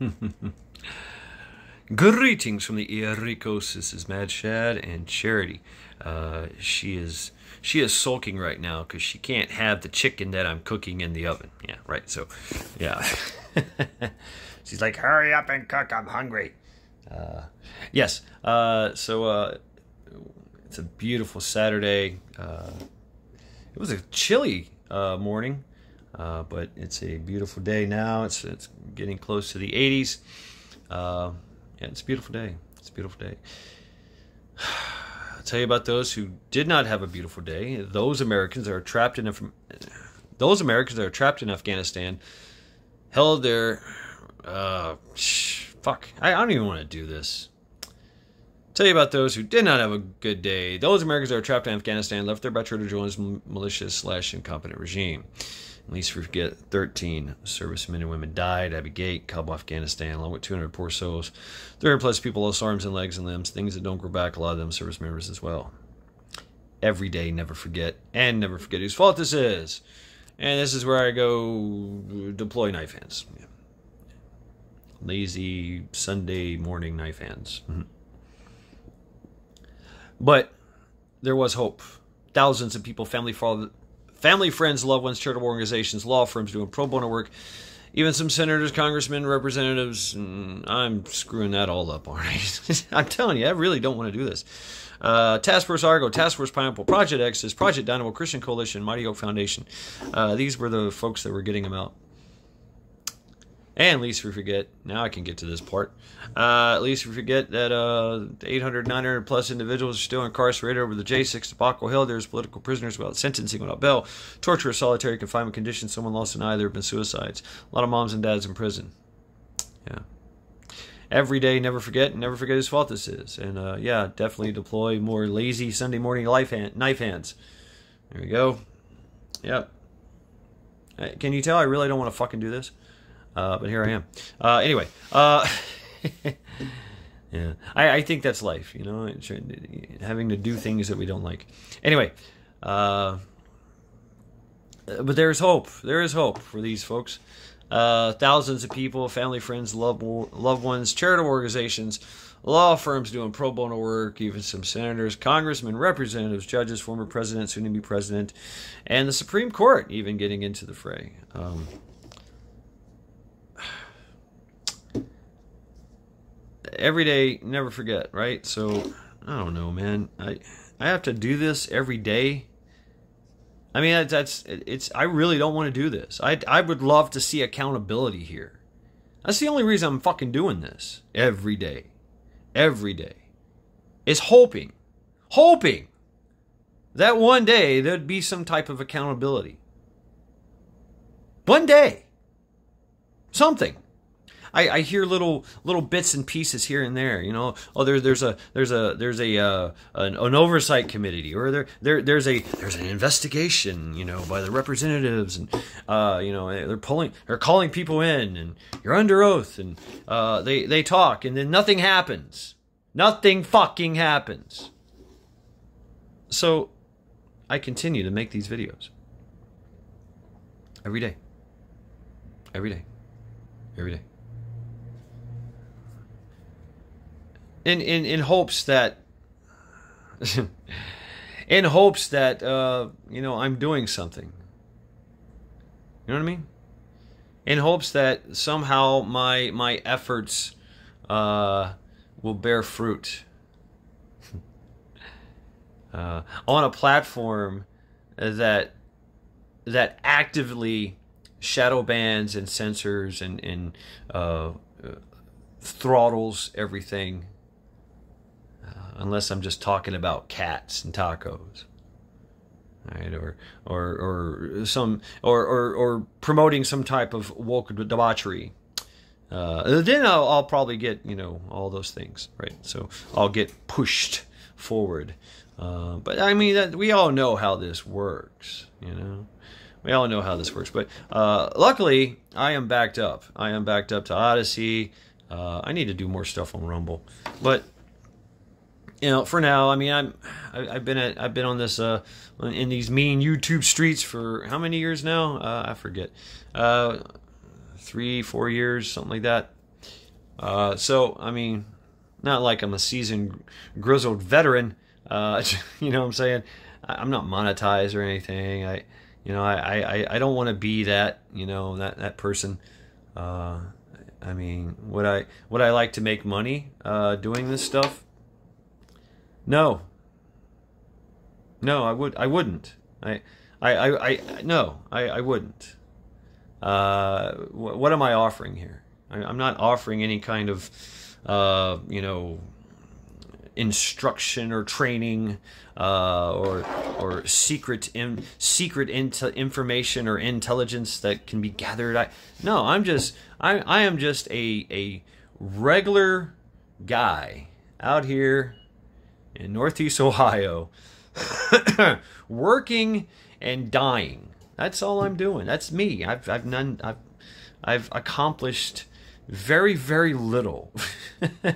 Greetings from the Iaricos. This is Mad Shad and Charity. Uh, she is she is sulking right now because she can't have the chicken that I'm cooking in the oven. Yeah, right. So, yeah, she's like, "Hurry up and cook! I'm hungry." Uh, yes. Uh, so uh, it's a beautiful Saturday. Uh, it was a chilly uh, morning, uh, but it's a beautiful day now. It's it's getting close to the 80s. Uh, yeah, it's a beautiful day. It's a beautiful day. I'll tell you about those who did not have a beautiful day. Those Americans that are trapped in those Americans that are trapped in Afghanistan held their uh, fuck. I, I don't even want to do this. Tell you about those who did not have a good day. Those Americans that are trapped in Afghanistan left there by Trader Joe's malicious slash incompetent regime. At least forget 13 servicemen and women died. Abbey Gate, Kabul, Afghanistan, along with 200 poor souls. 300 plus people lost arms and legs and limbs, things that don't grow back. A lot of them service members as well. Every day, never forget, and never forget whose fault this is. And this is where I go deploy knife hands. Yeah. Lazy Sunday morning knife hands. Mm-hmm. But there was hope. Thousands of people, family, family, friends, loved ones, charitable organizations, law firms doing pro bono work, even some senators, congressmen, representatives. I'm screwing that all up, aren't I? I'm telling you, I really don't want to do this. Uh, Task Force Argo, Task Force Pineapple, Project Exodus, Project Dynamo, Christian Coalition, Mighty Oak Foundation. Uh, these were the folks that were getting them out. And least we forget, now I can get to this part. Uh, at least we forget that uh, 800, 900 plus individuals are still incarcerated over the J6 debacle. Hill. There's political prisoners without sentencing, without bail, torture, solitary confinement conditions. Someone lost an eye. There have been suicides. A lot of moms and dads in prison. Yeah. Every day, never forget, never forget whose fault this is. And uh, yeah, definitely deploy more lazy Sunday morning life hand, knife hands. There we go. Yep. Can you tell I really don't want to fucking do this? Uh, but here I am. Uh, anyway, uh, yeah, I, I, think that's life. You know, having to do things that we don't like. Anyway, uh, but there's hope. There is hope for these folks. Uh, thousands of people, family, friends, loved loved ones, charitable organizations, law firms doing pro bono work, even some senators, congressmen, representatives, judges, former presidents, soon to be president, and the Supreme Court even getting into the fray. Um, every day, never forget, right? So I don't know, man. I I have to do this every day. I mean, that's it's. I really don't want to do this. I I would love to see accountability here. That's the only reason I'm fucking doing this every day, every day. Is hoping, hoping that one day there'd be some type of accountability. One day, something. I, I hear little little bits and pieces here and there. You know, oh there's there's a there's a there's a uh, an, an, oversight committee, or there there there's a there's an investigation. You know, by the representatives, and uh, you know they're pulling they're calling people in, and you're under oath, and uh, they they talk, and then nothing happens. Nothing fucking happens. So, I continue to make these videos every day. Every day. Every day. In in in hopes that in hopes that uh, you know I'm doing something. You know what I mean? In hopes that somehow my my efforts uh, will bear fruit uh, on a platform that that actively shadow bans and censors and and uh, throttles everything unless I'm just talking about cats and tacos. Right, or or or some or, or or promoting some type of woke debauchery. Uh, then I'll, I'll, probably get you know all those things right. So I'll get pushed forward. Uh, but I mean that we all know how this works. You know, we all know how this works. But uh, luckily, I am backed up. I am backed up to Odysee. Uh, I need to do more stuff on Rumble, but you know, for now, I mean, I'm I, have been at I've been on this uh in these mean YouTube streets for how many years now? Uh, I forget, uh, three, four years, something like that. Uh, so I mean, not like I'm a seasoned, grizzled veteran. Uh, you know what I'm saying? I'm not monetized or anything. I, you know, I, I, I don't want to be that, you know, that, that person. Uh, I mean, would I, would I like to make money, uh, doing this stuff? No. No, I would, I wouldn't. I, I, I, I no, I, I wouldn't. Uh, wh- what am I offering here? I, I'm not offering any kind of, uh, you know, instruction or training uh, or or secret in, secret into information or intelligence that can be gathered. I, no, I'm just I, I am just a a regular guy out here in Northeast Ohio working and dying. That's all I'm doing. That's me. I've I've none I've I've accomplished very very little.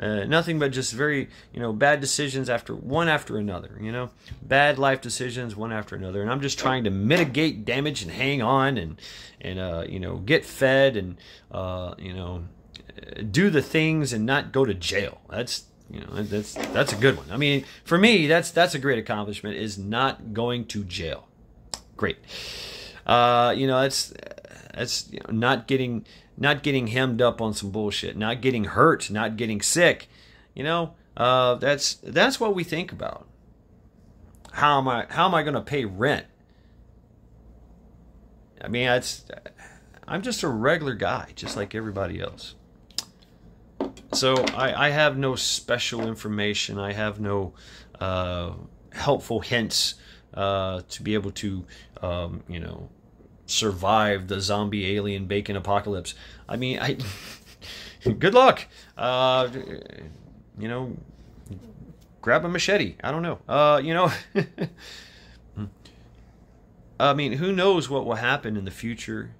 Uh, nothing but just very, you know, bad decisions after one after another, you know, bad life decisions one after another. And I'm just trying to mitigate damage and hang on and, and, uh, you know, get fed and, uh, you know, do the things and not go to jail. That's, you know, that's, that's a good one. I mean, for me, that's, that's a great accomplishment is not going to jail. Great. Uh, you know, that's, that's, you know, not getting, not getting hemmed up on some bullshit, not getting hurt, not getting sick. You know, uh, that's that's what we think about. How am I how am I going to pay rent? I mean, it's I'm just a regular guy, just like everybody else. So I, I have no special information. I have no uh, helpful hints uh, to be able to, um, you know, survive the zombie alien bacon apocalypse. I mean, I good luck. Uh, you know, grab a machete. I don't know. Uh, you know, I mean, who knows what will happen in the future?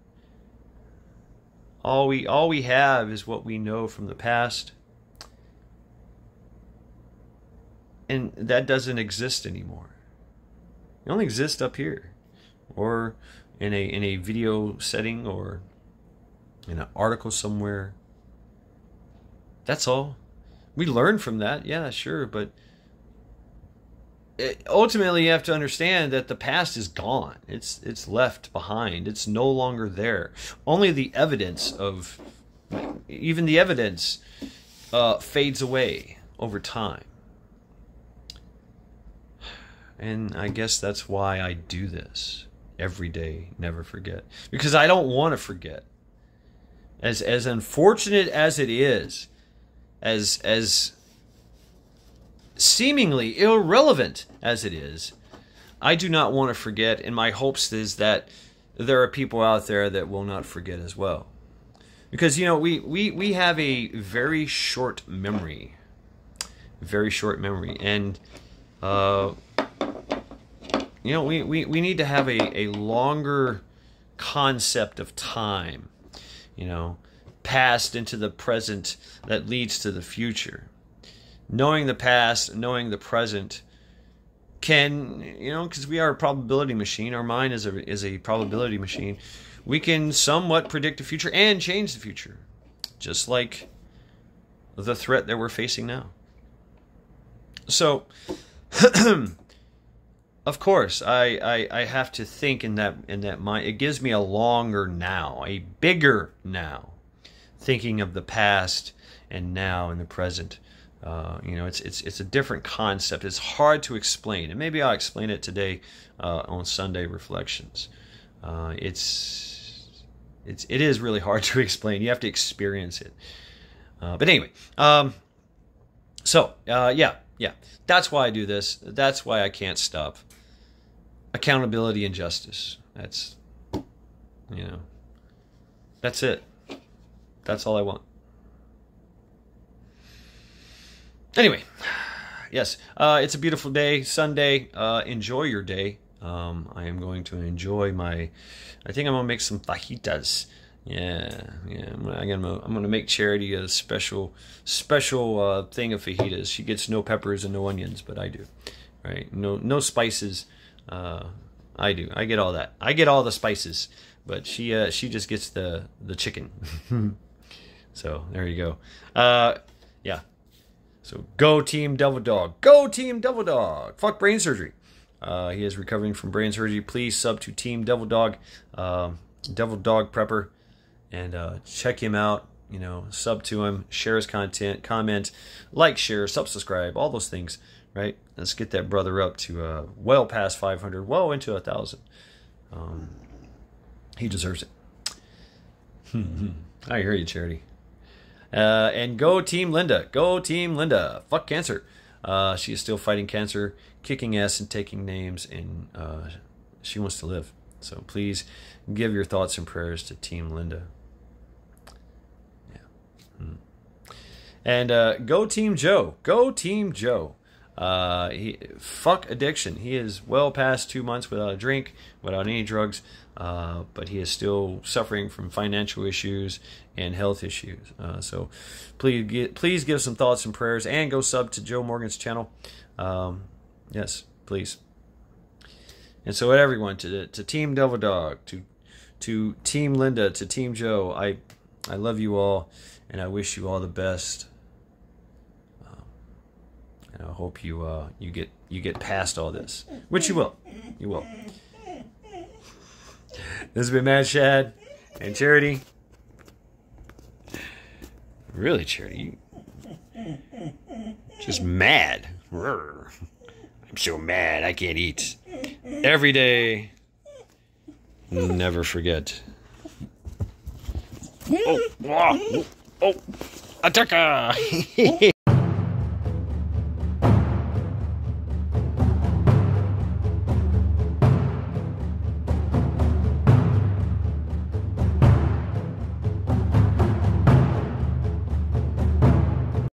All we all we have is what we know from the past. And that doesn't exist anymore. It only exists up here. Or in a in a video setting or in an article somewhere. That's all. We learn from that, yeah, sure, but it, ultimately you have to understand that the past is gone. It's it's left behind. It's no longer there. Only the evidence of even the evidence uh, fades away over time. And I guess that's why I do this every day, never forget. Because I don't want to forget. As as unfortunate as it is, as as seemingly irrelevant as it is, I do not want to forget, and my hopes is that there are people out there that will not forget as well. Because you know, we, we, we have a very short memory. Very short memory. And uh, you know, we, we, we need to have a, a longer concept of time, you know, past into the present that leads to the future. Knowing the past, knowing the present can, you know, because we are a probability machine, our mind is a, is a probability machine, we can somewhat predict the future and change the future, just like the threat that we're facing now. So, Of course, I, I, I have to think in that in that mind. It gives me a longer now, a bigger now, thinking of the past and now and the present. Uh, you know, it's it's it's a different concept. It's hard to explain, and maybe I'll explain it today uh, on Sunday reflections. Uh, it's it's it is really hard to explain. You have to experience it. Uh, but anyway, um, so uh, yeah, yeah, that's why I do this. That's why I can't stop accountability and justice. That's, you know, that's it. That's all I want. Anyway, yes, uh, it's a beautiful day, Sunday. Uh, enjoy your day. Um, I am going to enjoy my. I think I'm gonna make some fajitas. Yeah, yeah. I'm gonna, I'm gonna make Charity a special special uh, thing of fajitas. She gets no peppers and no onions, but I do. Right? No no spices. Uh, I do. I get all that. I get all the spices, but she uh, she just gets the the chicken. So there you go. Uh, yeah. So go team Devildawg. Go team Devildawg. Fuck brain surgery. Uh, he is recovering from brain surgery. Please sub to Team Devildawg, um, Devildawg Prepper, and uh, check him out. You know, sub to him, share his content, comment, like, share, sub, subscribe, all those things. Right? Let's get that brother up to uh, well past 500, well into a thousand. Um, he deserves it. I hear you, Charity. Uh, and go Team Linda. Go Team Linda. Fuck cancer. Uh, she is still fighting cancer, kicking ass and taking names, and uh, she wants to live. So please give your thoughts and prayers to Team Linda. Yeah. Hmm. And uh, go Team Joe. Go Team Joe. Uh, he fuck addiction. He is well past two months without a drink, without any drugs, uh, but he is still suffering from financial issues and health issues. Uh, so, please get, please give some thoughts and prayers, and go sub to Joe Morgan's channel. Um, yes, please. And so, everyone, to to Team Devildawg, to to Team Linda, to Team Joe, I I love you all, and I wish you all the best. Hope you uh, you get you get past all this, which you will. You will. This has been Mad Shad and Charity. Really, Charity, just mad. I'm so mad I can't eat. Every day. Never forget. Oh, oh, oh, attacker!